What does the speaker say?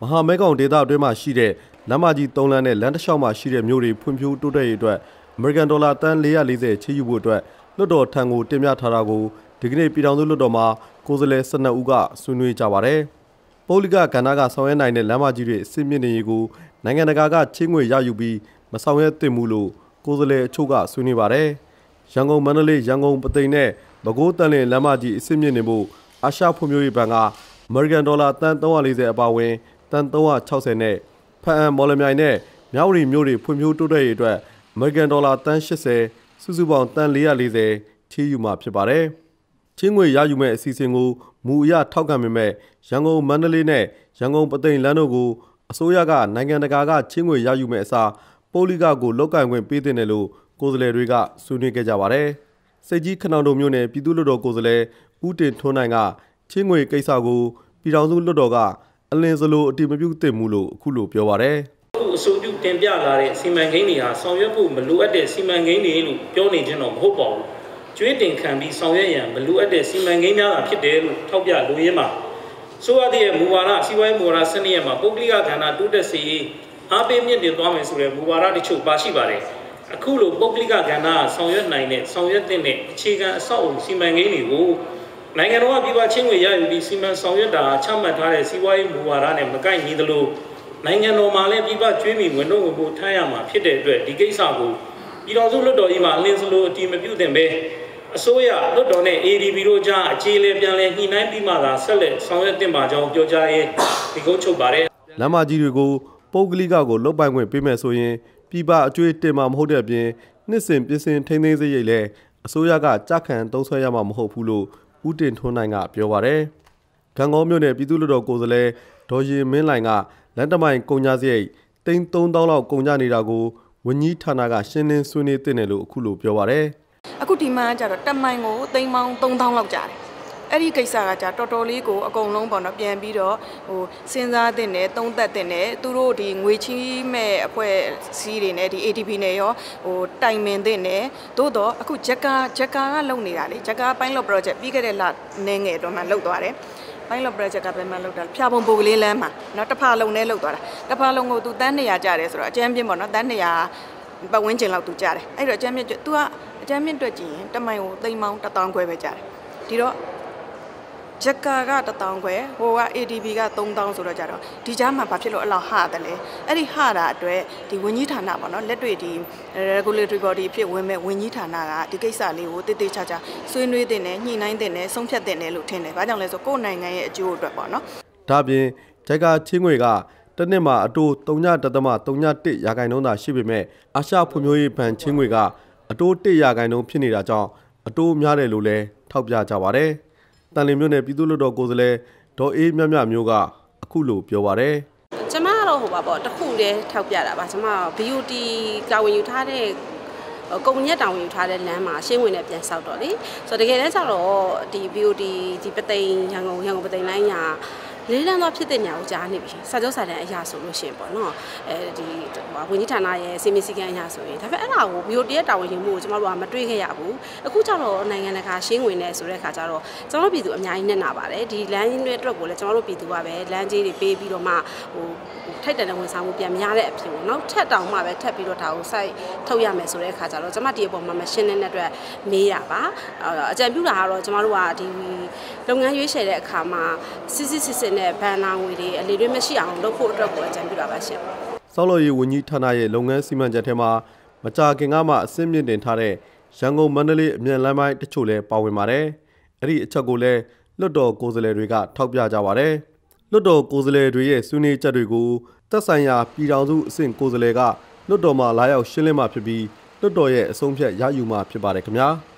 မဟာမဲကောင်ဒေသအတွင်းမှာရှိတဲ့လမ်းမကြီး၃လမ်းနဲ့လမ်းတစ်လျှောက်မှာရှိတဲ့မြို့တွေဖွံ့ဖြိုးတိုးတက်ရေးအတွက်အမေရိကန်ဒေါ်လာတန်440ချေးယူဖို့အတွက်လွှတ်တော်ထံကိုတင်ပြထားတာကိုဒီကနေ့ပြည်ထောင်စုလွှတ်တော်မှာကိုယ်စားလှယ်12ဦးကဆွေးနွေးကြပါတယ်။ပိုလိကကဏ္ဍကဆောင်ရွက်နိုင်တဲ့လမ်းမကြီးတွေအစစ်မြင့်နေရေးကိုနိုင်ငံတကာကချင်းငွေရယူပြီးမဆောင်ရွက်သင့်ဘူးလို့ကိုယ်စားလှယ်အချို့ကဆွေးနွေးပါတယ်။ရန်ကုန်မန္တလေးရန်ကုန်ပသိမ်နဲ့ပဲခူးတန်လင်းလမ်းမကြီးအစစ်မြင့်နေဖို့အာရှဖွံ့ဖြိုးရေးဘဏ်ကအမေရိကန်ဒေါ်လာတန်340အပါအဝင် တန်360နဲ့ဖအံမော်လမြိုင်နဲ့မြောက်ရီမြို့တွေဖွံ့ဖြိုးတိုးတက်ရေးအတွက်အမေရိကန်ဒေါ်လာတန်80စုစုပေါင်းတန်440ချေးယူမှာဖြစ်ပါတယ်။ချင်းငွေရယူမဲ့အစီအစဉ်ကိုမူအရထောက်ခံပေမဲ့ရန်ကုန်မန္တလေးနဲ့ရန်ကုန်ပသိမ်လမ်းတို့ကိုအစိုးရကနိုင်ငံတကာကချင်းငွေရယူမဲ့အစားပိုလီကကိုလောက်ကင်ခွင့်ပေးတဲ့လို့ကိုယ်စားလှယ်တွေကဆွေးနွေးခဲ့ကြပါတယ်။စိတ်ကြီးခနောင်တို့မျိုးနဲ့ပြည်သူ့လွှတ်တော်ကိုယ်စားလှယ်ဦးတင်ထွန်းနိုင်ကချင်းငွေကိစ္စကိုပြည်ထောင်စုလွှတ်တော်က အလင်းစလိုအတိမပြုသင့်ဘူးလို့အခုလိုပြောပါရယ်ခုအစိုးပြုတင်ပြလာတဲ့စီမံကိန်းတွေဟာဆောင်ရွက်ဖို့မလိုအပ်တဲ့စီမံကိန်းတွေလို့ပြောနေခြင်းတော့မဟုတ်ပါဘူးကျွေးတင်ခံပြီးဆောင်ရွက်ရန်မလိုအပ်တဲ့စီမံကိန်းများသာဖြစ်တယ်လို့ထောက်ပြလိုရင်းမှာဆိုရတဲ့မူဝါဒစီးပွားရေးမူဝါဒစနစ်ရမှာပုဂ္ဂလိကကဏ္ဍတိုးတက်စေရေးအားပေးမြင့်တင်သွားမယ်ဆိုတဲ့မူဝါဒတချို့ပါရှိပါတယ်အခုလိုပုဂ္ဂလိကကဏ္ဍဆောင်ရွက်နိုင်တဲ့ဆောင်ရွက်တဲ့အခြေခံအဆောက်အုံစီမံကိန်းတွေကို နိုင်ငံတော်ကပြည်ပချင်းဝင်ရယူပြီးစီမံဆောင်ရွက်တာချမှတ်ထားတဲ့စီးပွားရေးမူဝါဒနဲ့မကိုက်ညီသလိုနိုင်ငံတော်မှာလည်းပြည်ပကျွေးမီဝင်တော့ဝင်ဖို့ထားရမှာဖြစ်တဲ့အတွက်ဒီကိစ္စကိုပြည်တော်စုလွှတ်တော်ကြီးမှာအလင်းစလိုအတီမပြုတင်ပဲအစိုးရလွှတ်တော်နဲ့ ADB တို့ကြားအခြေလေပြန်လဲညှိနှိုင်းပြီးမှသာဆက်လက်ဆောင်ရွက်တင်ပါကြောင်းပြောကြားရေးဒီကုန်းချုပ်ပါတယ်လမ်းမကြီးတွေကိုပုဂ္ဂလိကကိုလုတ်ပိုင်ခွင့်ပေးမယ်ဆိုရင်ပြည်ပအကျွေးတင်မှာမဟုတ်တဲ့အပြင်နှစ်စဉ်ပြင်ဆင်ထိန်းသိမ်းစေရိတ်လဲအစိုးရကကြက်ခံသုံးဆွဲရမှာမဟုတ်ဘူးလို့ ဦးတင်ထွန်းနိုင်ကပြောပါရယ်။ဂံကောမြို့နယ်ပြည်သူ့လွှတ်တော်ကိုယ်စားလှယ်ဒေါ်ရင်မင်းလိုင်ကလန်တမိုင်ကုန်ကြစရိတ်တိန်း3000လောက်ကုန်ကြနေတာကိုဝန်ကြီးဌာနကရှင်းလင်းဆွေးနွေးတင်တယ်လို့အခုလိုပြောပါရယ်။အခုဒီမှာကျတော့တမိုင်ကိုတိန်းပေါင်း3000လောက်ကြတယ်။ အဲ့ဒီကိစ္စကကြာတော်တော်လေးကိုအကုန်လုံးပေါ့နော်ပြန်ပြီးတော့ဟိုစဉ်းစားတင်တယ်သုံးသပ်တင်တယ်သူတို့ဒီငွေချီးမဲ့အဖွဲ့စည်းတွေနဲ့ဒီ ADB နဲ့ရောဟိုတိုင်ပင်တင်တယ်သို့တော့အခုဂျက်ကာဂျက်ကာကလုပ်နေတာလေဂျက်ကာပိုင်းလော့ project ပြီးခဲ့တဲ့လနေငယ်တော့မှလုပ်သွားတယ်ပိုင်းလော့ project ကဘယ်မှာလုပ်တာဖျာပုံပိုကလေးလမ်းမှာနော်တစ်ဖာလုံးနဲ့လုပ်သွားတာတစ်ဖာလုံးကိုသူတန်း200ကြတယ်ဆိုတော့အကျမ်းပြင်းပေါ့နော်တန်း200ပတ်ဝန်းကျင်လောက်သူကြတယ်အဲ့တော့အကျမ်းပြင်း तू ကအကျမ်းပြင်းတွေ့ကြည့်ရင်တမိုင်ကိုသိန်းပေါင်း1000ခွဲပဲကြတယ်ဒီတော့ ဂျက်ကာက1000ခွဲဟိုက ADB က3000ဆိုတော့ကြတော့ဒီကြားမှာဘာဖြစ်လို့အလောက်ဟတယ်လဲအဲ့ဒီဟတာအတွက်ဒီဝန်ကြီးဌာနပေါ့နော်လက်တွေ့ဒီ regulatory body ဖြစ်ဝင်မဲ့ဝန်ကြီးဌာနကဒီကိစ္စလေးကိုတည်တည်ချာချာဆွေးနွေးတင်တယ်ညှိနှိုင်းတင်တယ်ဆုံးဖြတ်တင်တယ်လို့ထင်တယ်။ဘာကြောင့်လဲဆိုကိုယ့်နိုင်ငံရဲ့အကျိုးအတွက်ပေါ့နော်။ဒါပြင်ဂျက်ကာချင်းငွေကတနစ်မှာအတိုး3.31ရာခိုင်နှုန်းသာရှိပေမဲ့အာရှဖွံ့ဖြိုးရေးဘဏ်ချင်းငွေကအတိုး1ရာခိုင်နှုန်းဖြစ်နေတာကြောင့်အတိုးများတယ်လို့လည်းထောက်ပြကြပါတယ်။ တန်လင်းမြို့နယ်ပြည်သူ့လွှတ်တော်ကိုယ်စားလှယ်ဒေါ်အေးမြမြမျိုးကအခုလိုပြောပါရယ်ကျမကတော့ဟိုပါပေါ့တခုတည်းထောက်ပြတာပါကျမ BOT တာဝန်ယူထားတဲ့ကုံရက်တောင်ယူထားတဲ့လမ်းမှာရှင်းဝင်နဲ့ပြန်ဆောက်တော့လေဆိုတော့တကယ်တမ်းကျတော့ဒီ BOT ဒီပသိမ်ရန်ကုန်ရန်ကုန်ပသိမ်လိုင်းညာ လေးလန်းသောဖြစ်တဲ့ညာကိုကြားနေပြီစာချုပ်စာတမ်းအရာဆိုလို့ရှိရင်ပေါ့နော်အဲဒီဝန်ကြီးဌာနရဲ့စီမင်းစည်းကမ်းအရာဆိုရင်ဒါပေမဲ့အဲ့ဒါကို BOT ရဲ့တာဝန်ယူမှုကိုကျွန်တော်တို့ကမတွေးခဲ့ရဘူးအခုကျတော့နိုင်ငံတကာရှင်းဝင်နေဆိုတဲ့ခါကျတော့ကျွန်တော်တို့ပြည်သူအများကြီးနဲ့နာပါတယ်ဒီလမ်းတွေအတွက်ကိုလည်းကျွန်တော်တို့ပြည်သူကပဲလမ်းကြီးတွေပေးပြီးတော့မှဟိုထိုက်တန်တဲ့ဝန်ဆောင်မှုပြန်များတဲ့အဖြစ်ပေါ့နော်ထက်တောင်မှပဲထက်ပြီးတော့ဒါကိုစိုက်ထုတ်ရမယ်ဆိုတဲ့ခါကျတော့ကျွန်မဒီအပေါ်မှာမရှင်းတဲ့အတွက်မေးတာပါအကြံပြုတာကတော့ကျွန်တော်တို့ကဒီလုပ်ငန်းရွေးချယ်တဲ့အခါမှာစစ်စစ်စစ်စစ်နဲ့ဘန်နာငွေတွေအလေးတွေမရှိအောင်လုပ်ဖို့အတွက်ကိုအကြံပြုတာပါရှင်။စောက်လို့ရေးဝန်ကြီးဌာနရဲ့လုပ်ငန်းစီမံချက်ထဲမှာမကြာခင်ကမှအစင်းမြင့်တင်ထားတဲ့ရန်ကုန်မန္တလေးအမြန်လမ်းပိုင်းတချို့လည်းပါဝင်ပါတယ်။အဲ့ဒီအချက်ကိုလည်းလွတ်တော်ကိုယ်စားလှယ်တွေကထောက်ပြကြပါတယ်။လွတ်တော်ကိုယ်စားလှယ်တွေရဲ့ဆွေးနွေးချက်တွေကိုသက်ဆိုင်ရာပြည်ထောင်စုအဆင့်ကိုယ်စားလှယ်ကလွတ်တော်မှာလာရောက်ရှင်းလင်းမှာဖြစ်ပြီးလွတ်တော်ရဲ့အဆုံးဖြတ်ရယူမှာဖြစ်ပါတယ်ခင်ဗျာ။